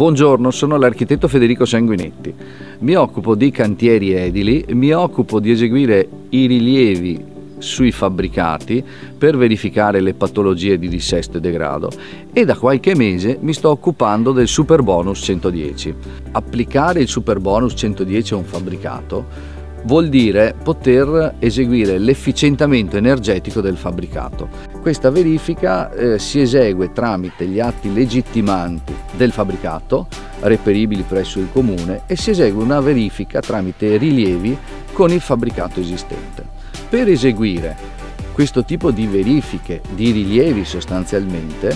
Buongiorno, sono l'architetto Federico Sanguinetti. Mi occupo di cantieri edili, mi occupo di eseguire i rilievi sui fabbricati per verificare le patologie di dissesto e degrado e da qualche mese mi sto occupando del super bonus 110. Applicare il super bonus 110 a un fabbricato vuol dire poter eseguire l'efficientamento energetico del fabbricato. Questa verifica eh, si esegue tramite gli atti legittimanti del fabbricato, reperibili presso il comune, e si esegue una verifica tramite rilievi con il fabbricato esistente. Per eseguire questo tipo di verifiche, di rilievi sostanzialmente,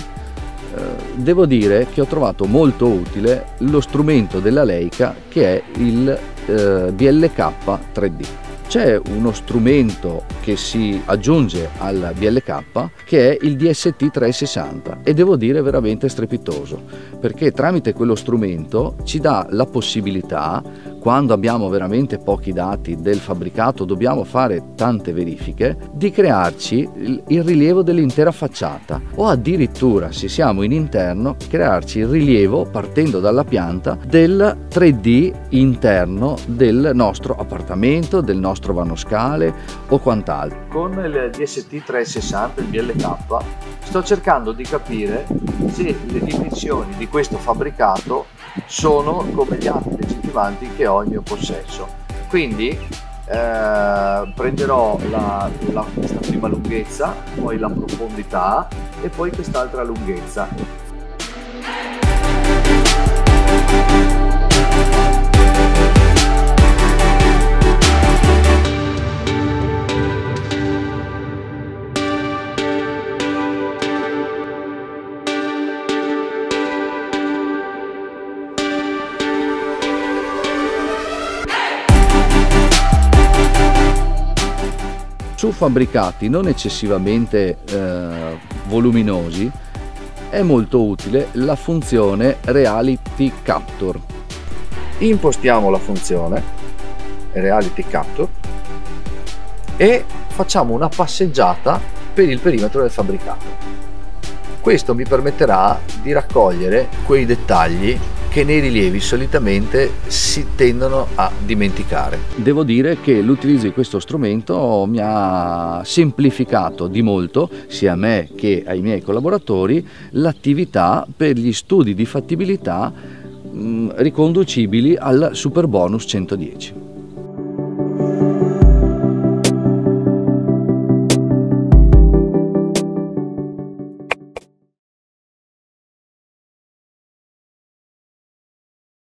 eh, devo dire che ho trovato molto utile lo strumento della Leica che è il eh, BLK 3D. C'è uno strumento che si aggiunge al BLK che è il DST 360 e devo dire veramente strepitoso perché tramite quello strumento ci dà la possibilità quando abbiamo veramente pochi dati del fabbricato, dobbiamo fare tante verifiche, di crearci il rilievo dell'intera facciata o addirittura, se siamo in interno, crearci il rilievo partendo dalla pianta del 3D interno del nostro appartamento, del nostro vanoscale o quant'altro. Con il DST 360, il BLK, sto cercando di capire se le dimensioni di questo fabbricato sono come gli atti legittimanti che ho in mio possesso. Quindi eh, prenderò la, la, questa prima lunghezza, poi la profondità e poi quest'altra lunghezza su fabbricati non eccessivamente eh, voluminosi è molto utile la funzione Reality Capture. Impostiamo la funzione Reality Capture e facciamo una passeggiata per il perimetro del fabbricato. Questo mi permetterà di raccogliere quei dettagli che nei rilievi solitamente si tendono a dimenticare. Devo dire che l'utilizzo di questo strumento mi ha semplificato di molto, sia a me che ai miei collaboratori, l'attività per gli studi di fattibilità mh, riconducibili al Super Bonus 110.